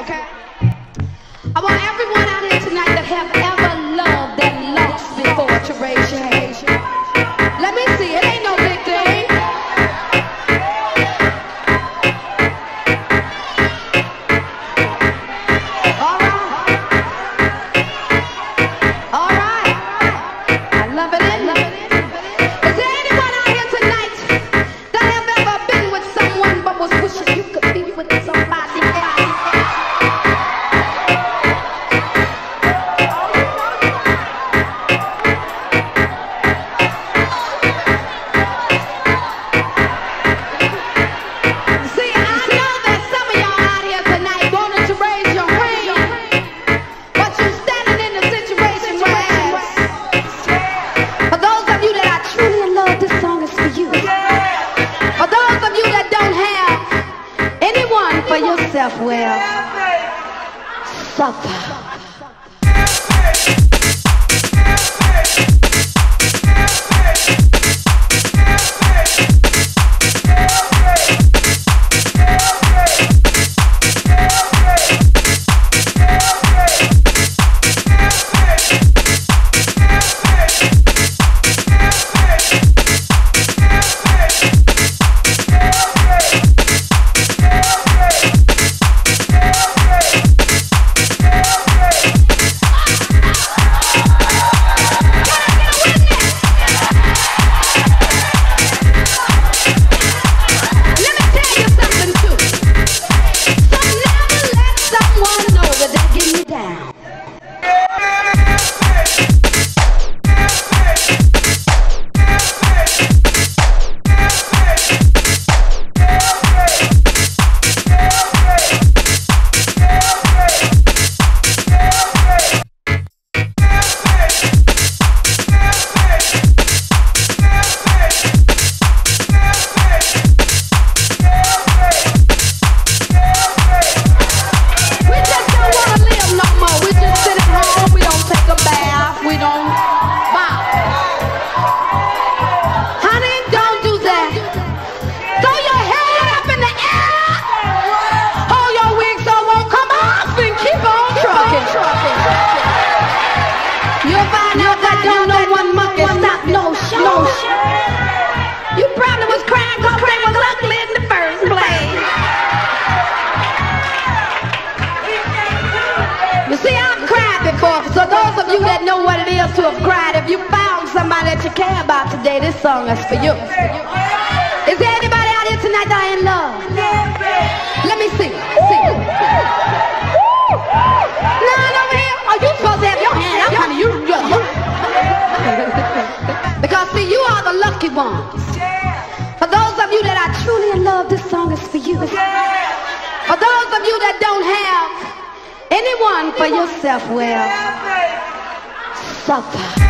okay? I want everyone out here tonight that have ever loved that lost before to raise your hand. Let me see it. Yourself, well, suffer. You'll that don't know one monkey stop no show. You probably was crying because they was ugly in the first place. You see, I've cried before, so those of you that know what it is to have cried, if you found somebody that you care about today, this song is for you. Is there anybody out here tonight that I in love? For those of you that are truly in love, this song is for you. For those of you that don't have anyone for yourself, well, suffer.